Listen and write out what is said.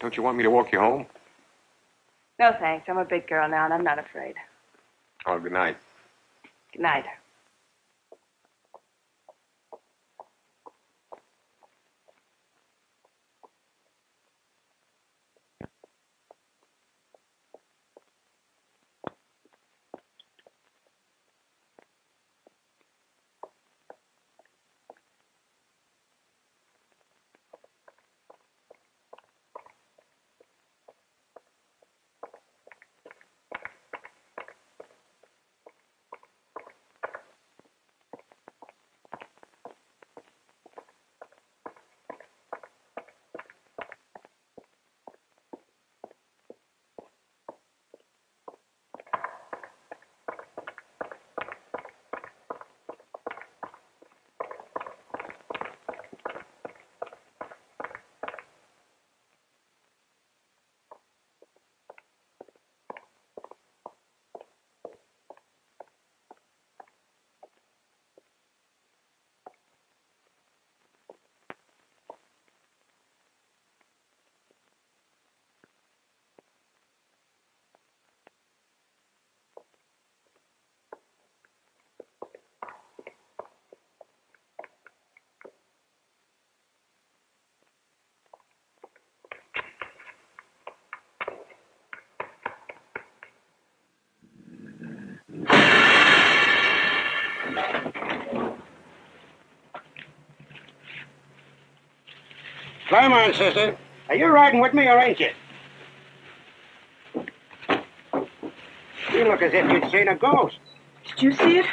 Don't you want me to walk you home? No, thanks. I'm a big girl now, and I'm not afraid. Oh, good night. Good night. Climb on, sister. Are you riding with me or ain't you? You look as if you'd seen a ghost. Did you see it?